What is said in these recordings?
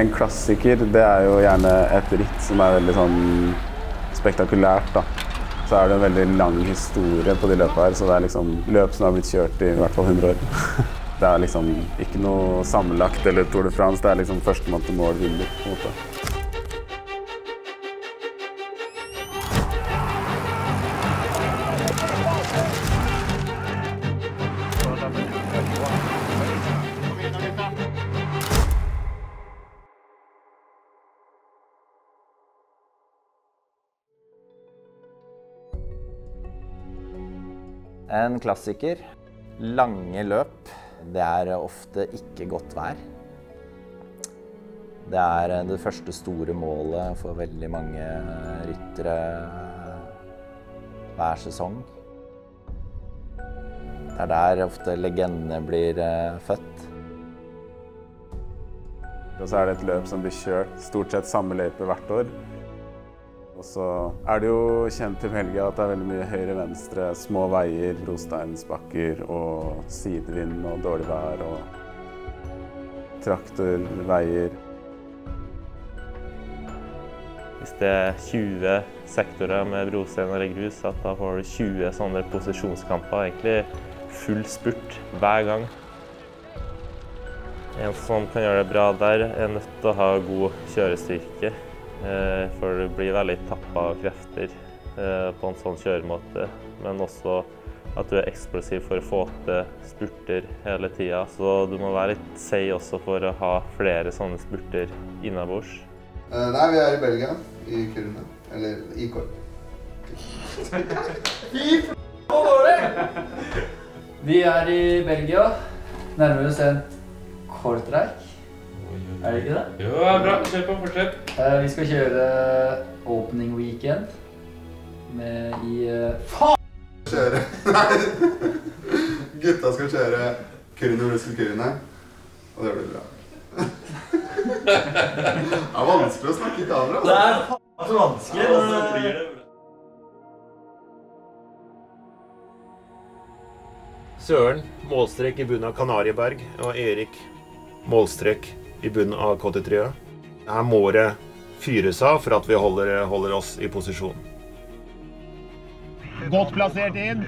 En klassiker det er jo gjerne et ritt som er veldig sånn spektakulært. da. Så er det en veldig lang historie på de løpene her, så det er liksom løp som har blitt kjørt i i hvert fall 100 år. Det er liksom ikke noe sammenlagt eller Tour de France, det er liksom førstemann til mål vinner. på en måte. En klassiker. Lange løp. Det er ofte ikke godt vær. Det er det første store målet for veldig mange ryttere hver sesong. Det er der ofte legendene blir eh, født. Og så er det et løp som blir kjørt stort sett samme løype hvert år. Og så er det jo kjent til Belgia at det er veldig mye høyre-venstre, små veier, brosteinsbakker og sidevind og dårlig vær og traktorveier. Hvis det er 20 sektorer med brostein eller grus, at da får du 20 sånne posisjonskamper. Egentlig full spurt hver gang. En som kan gjøre det bra der, er nødt til å ha god kjørestyrke. Eh, For du blir veldig tappa av krefter eh, på en sånn kjøremåte. Men også at du er eksplosiv for å få til spurter hele tida. Så du må være litt seig også for å ha flere sånne spurter innabords. Eh, nei, vi er i Belgia, i Kurne. Eller i Kor. Vi er i Belgia. Nærmere sent en kortreik. Er det ikke det? Jo, det er bra. Kjør på, fortsett. Uh, Vi skal kjøre opening weekend med i uh, Faen! Kjøre Nei! Gutta skal kjøre Kurne Brussel Kurne. Og det blir bra. det er vanskelig å snakke i kamera. Det Altså. er faen så vanskelig. Søren målstrek i bunnen av Kanarieberg og Erik målstrek i bunnen av Côte Her må det fyres av for at vi holder, holder oss i posisjon. Godt plassert inn.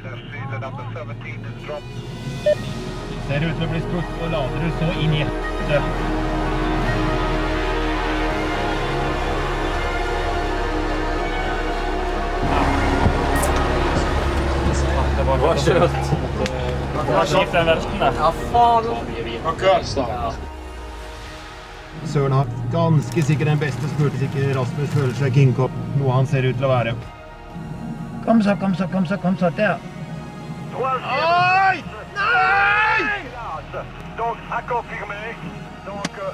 Ser ut til å bli spurt, og lader du så inn i hjertet. Det var kjørt. Det var kjipt den velten der. Ja, faen. Søren har ganske sikkert den beste spurte ikke Rasmus føler seg kingkopp, noe han ser ut til å være. Kom så, kom så, kom så, kom så, der. Oi! Nei!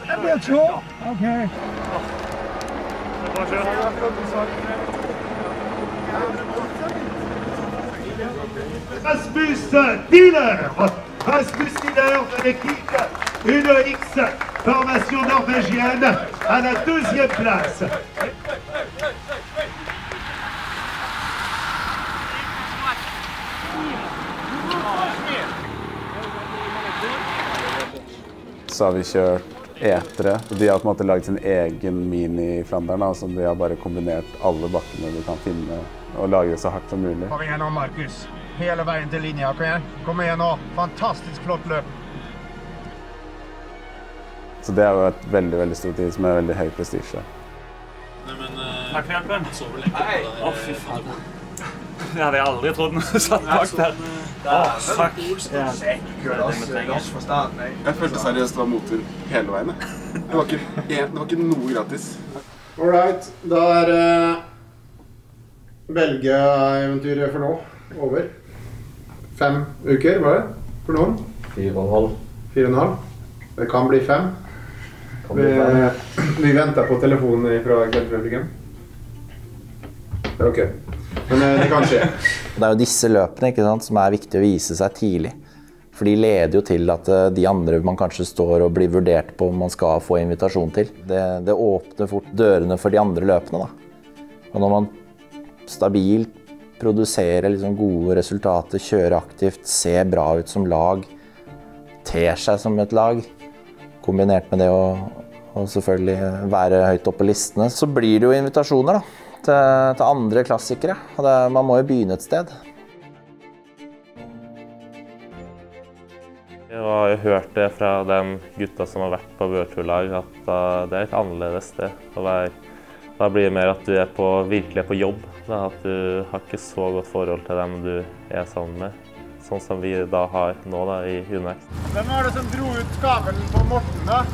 Jeg blir så. Ok. Rasmus Dealer, Rasmus Diller de l'équipe une X formation norvégienne à la deuxième place. Så har vi kjørt etere. De har på en måte laget sin egen mini-Flandern. Altså De har bare kombinert alle bakkene du kan finne, og laget det så hardt som mulig. Kom igjen nå, Markus. Hele veien til linja. Kom igjen, Kom igjen nå. Fantastisk flott løp. Så det er jo et veldig veldig stort tid med veldig høy prestisje. Takk for hjelpen. Å, fy faen. Det hadde jeg aldri trodd når du satt bak der. Å, fuck. Jeg følte seriøst det var mottur hele veien. Det var ikke, det var ikke noe gratis. All right. Da er uh, Belgia-eventyret for nå over. Fem uker, var det? For noen? Fire og en halv. Fire og en halv? Det kan bli fem. Vi, vi venter på telefonen fra Glenn Ok. Men eh, det kan skje. Det er jo disse løpene ikke sant, som er viktig å vise seg tidlig. For de leder jo til at eh, de andre man kanskje står og blir vurdert på om man skal få invitasjon til. Det, det åpner fort dørene for de andre løpene. Da. Og når man stabilt produserer liksom gode resultater, kjører aktivt, ser bra ut som lag, ter seg som et lag, kombinert med det å, å selvfølgelig være høyt oppe på listene, så blir det jo invitasjoner da, til, til andre klassikere. Det, man må jo begynne et sted. Jeg har jo hørt det fra de gutta som har vært på World-turlag, at det er et annerledes sted. å være. Da blir det mer at du er på, virkelig er på jobb. Da, at du har ikke så godt forhold til dem du er sammen med. Sånn som vi da har nå da, i Unex. Hvem var det som dro ut kabelen på Morten, da?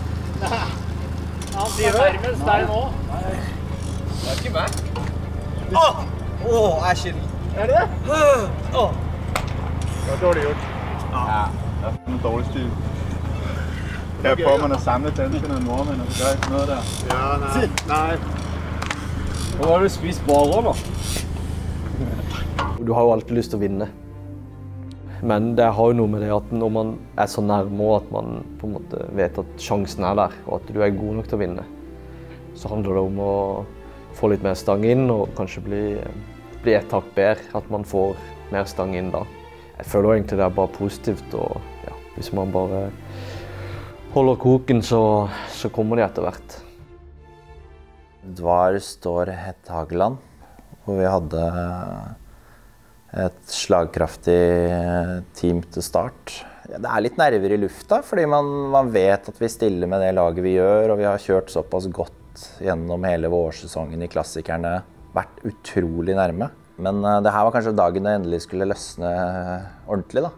Han sier nærmest deg nå. Nei. Det er ikke meg. Å, oh, æsj. Er det det? Åh. Det var dårlig gjort. Ja. Det er en dårlig stil. Her prøver man å samle danskerne og nordmenn, og ikke noget der. Ja, nei. Nei. Hva har du spist bare nå. Du har jo alltid lyst til å vinne. Men det har jo noe med det at når man er så nærme og at man på en måte vet at sjansen er der, og at du er god nok til å vinne, så handler det om å få litt mer stang inn og kanskje bli, bli et hakk bedre. At man får mer stang inn da. Jeg føler egentlig det er bare positivt. og ja, Hvis man bare holder koken, så, så kommer de etter hvert. Dvar står het Hageland, hvor vi hadde et slagkraftig team til start. Det er litt nerver i lufta, fordi man, man, vet at vi stiller med det laget vi gjør, og vi har kjørt såpass godt gjennom hele vårsesongen i klassikerne. Vært utrolig nærme. Men uh, det her var kanskje dagen det endelig skulle løsne ordentlig, da.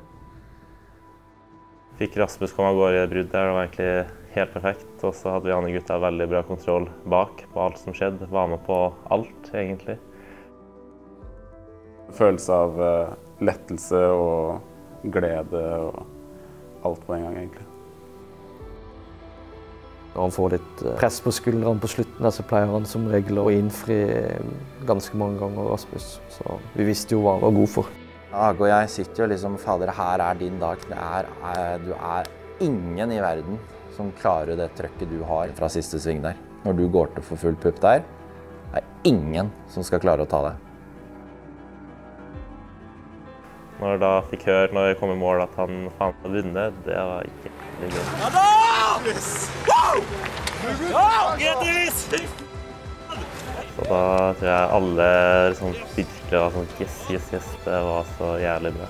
Fikk Rasmus komme av gårde i et brudd der. Det var egentlig helt perfekt. Og så hadde vi andre gutta veldig bra kontroll bak på alt som skjedde. Var med på alt, egentlig. Følelse av uh, lettelse og glede og alt på en gang, egentlig. Når han får litt press på skuldrene på slutten, så pleier han som regel å innfri ganske mange ganger, Rasmus. Så vi visste jo hva han var god for. Age og jeg sitter jo liksom Fader, her er din dag. Er, er, du er ingen i verden som klarer det trøkket du har fra siste sving der. Når du går til for full pupp der, det er ingen som skal klare å ta deg. Når jeg da fikk høre når jeg kom i mål at han faen hadde vunnet, det var ikke veldig gøy. Ja da! Yes! Så da tror jeg alle liksom var sånn Yes, yes, yes. Det var så jævlig bra.